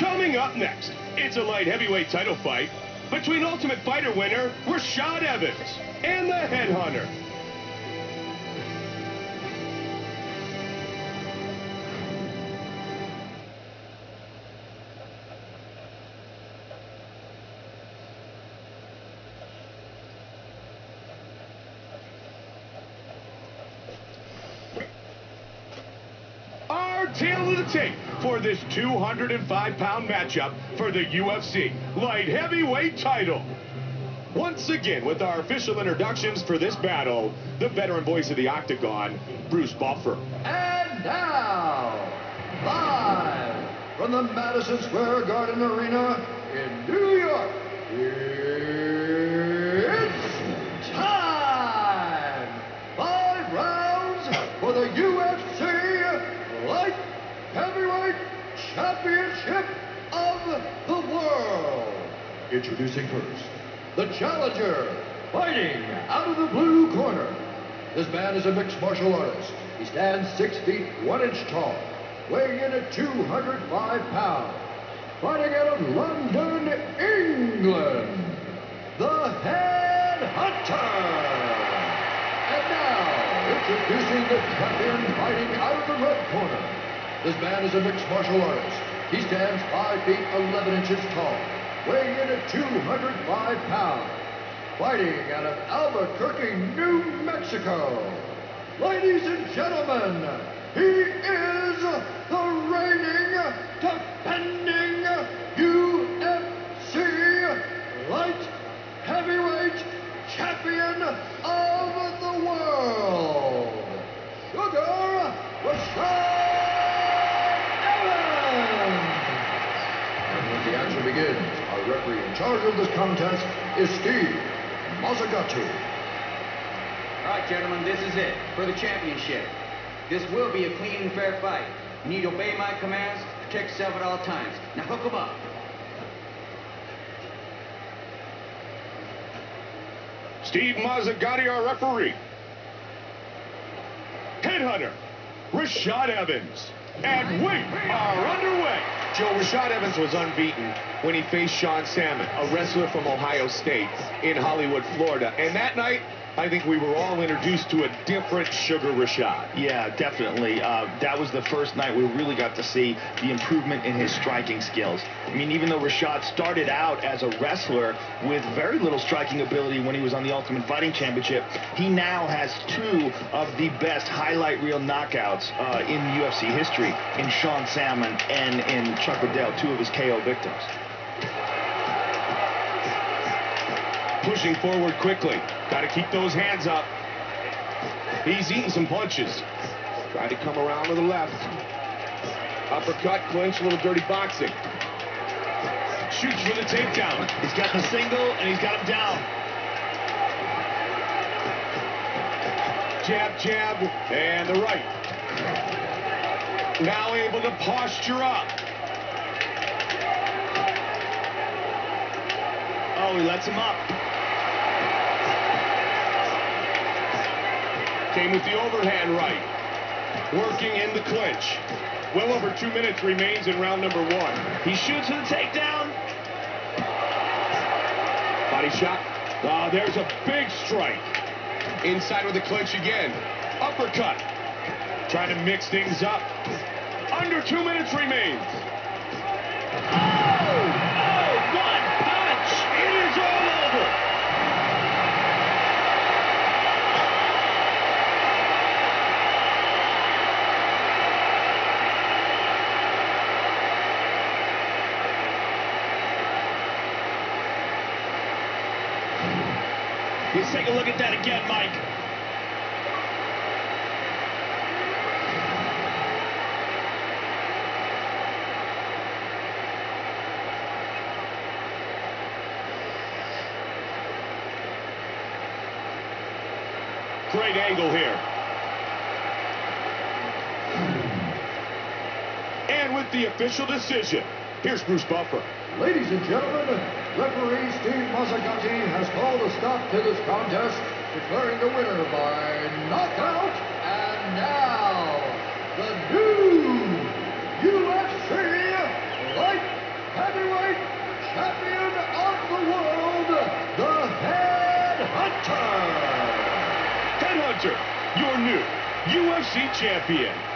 Coming up next, it's a light heavyweight title fight between Ultimate Fighter winner Rashad Evans and the Headhunter. Tail of the tape for this 205-pound matchup for the UFC light heavyweight title. Once again, with our official introductions for this battle, the veteran voice of the Octagon, Bruce Buffer. And now, live from the Madison Square Garden Arena in New York, Introducing first, the challenger, fighting out of the blue corner. This man is a mixed martial artist. He stands six feet one inch tall, weighing in at 205 pounds. Fighting out of London, England, the Head Hunter. And now, introducing the champion fighting out of the red corner. This man is a mixed martial artist. He stands 5 feet 11 inches tall, weighing in at 205 pounds. Fighting out of Albuquerque, New Mexico. Ladies and gentlemen, he is the reigning, of this contest is Steve Mazzagatti. All right, gentlemen, this is it for the championship. This will be a clean and fair fight. You need to obey my commands, protect yourself at all times. Now hook 'em up. Steve Mazzagatti, our referee. Headhunter, Rashad Evans. And we are underway. Joe Rashad Evans was unbeaten when he faced Sean Salmon, a wrestler from Ohio State in Hollywood, Florida. And that night, I think we were all introduced to a different Sugar Rashad. Yeah, definitely. Uh, that was the first night we really got to see the improvement in his striking skills. I mean, even though Rashad started out as a wrestler with very little striking ability when he was on the Ultimate Fighting Championship, he now has two of the best highlight reel knockouts uh, in UFC history in Sean Salmon and in Chuck Liddell, two of his KO victims. Pushing forward quickly. Got to keep those hands up. He's eating some punches. Tried to come around to the left. Uppercut, clinch, a little dirty boxing. Shoots for the takedown. He's got the single and he's got him down. Jab, jab, and the right. Now able to posture up. Oh, he lets him up. Came with the overhand right. Working in the clinch. Well over two minutes remains in round number one. He shoots for the takedown. Body shot. Ah, there's a big strike. Inside with the clinch again. Uppercut. Trying to mix things up. Under two minutes remains. Oh! Oh! One punch! It is all over. Let's take a look at that again, Mike. Great angle here. And with the official decision, here's Bruce Buffer. Ladies and gentlemen, referee Steve Mazzagatti has called a stop to this contest, declaring the winner by knockout. And now, the new UFC Light Hunter. Your new UFC champion.